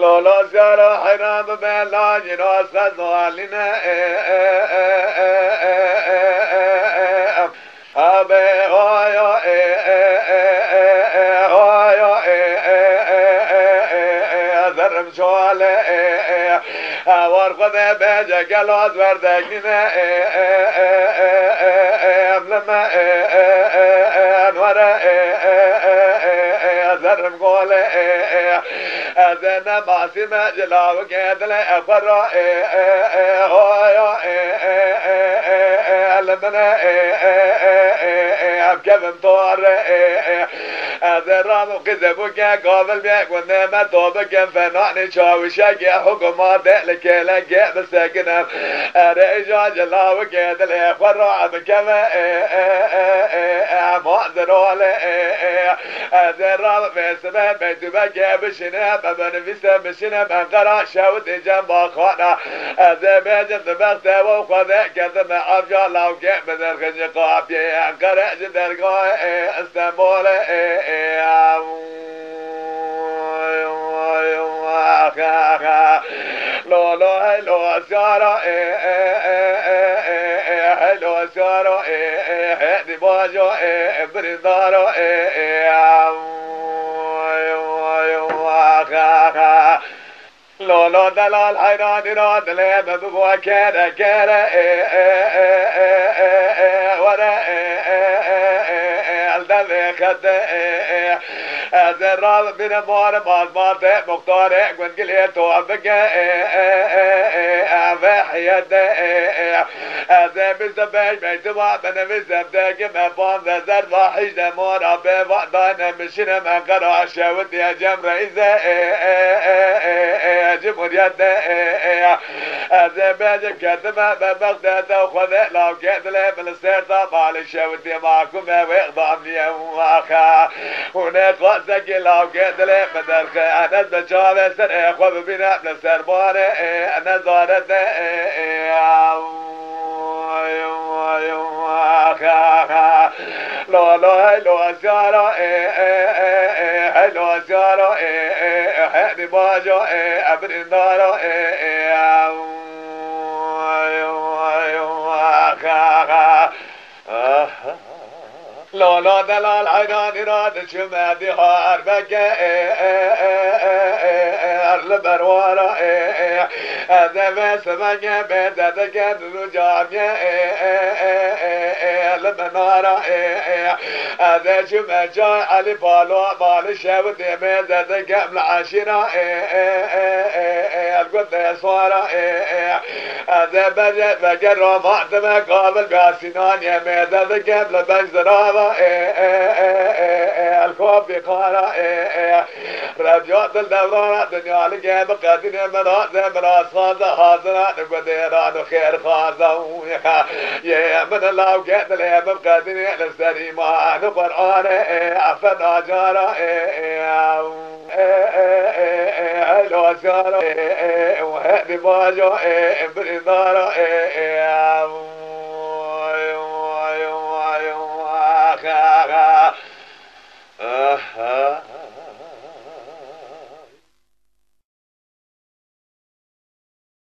لولا سیارا حیران بیلا جنو سد والین ابے آیا آیا درم شواله وار خود به جگل آز وردگینه ابلمه ذرم قولي أذن ماسي مجلا وقيدل أفر هايا لمن أبكذن طور أذرام قذبك قابل بيك ونما توبك فنعني شاوشك حكمات لك لك بسكنا رجع جلا وقيدل أفر عبكما مؤذرول أذرام بسمة بيتبك بشنا بمن فيسا بشنا من قرأ شاوت جنب خانا أذبجن بخت وخذ كذب أفجع لو كيف من الخزي قابي أنقرأ جدر قوي استنبول لو لو هلو سارة هلو سارة هدي باجو بريدارو لو لو دلال حيران راد لي ببوا كيرا كيرا ورا الدل خد الراب من مار مال مال مختار قن قليتو أبقى أفحيد هذا بزباش بيتوا بنا بزبدك ما بان ذا زر واحد دمار أبي وقدان مشينا من قرا شاود يا جمر جمهورية هذا باجب كتما ببغداد وخذ لو كيد لي من السيرة مال شاود معكم يوم آخر هناك قصدك لو كيد لي من أنا بجاب سر إخوة بنا من السربان أنا زارت لو لو لو سارة لو سارة حد باجو أبن دارو لو لا دلال عينان راد شما بهار بك البروارة هذا ما سمعنا بدأتك نجامي المنارة هذا شما جاي علي بالو مال شاود ميزة قبل عشرة القد صارة هذا بجد بجر معتمة قابل باسنان يا ميزة قبل بجزرابة الكوب بقارة رجعت الدورة دنيا لقى بقدر مرات مرات خاصة حاضرة نقدر خير خاصة يا من الله قد لي بقدر السليمة نقرآن عفنا جارة Uh-huh.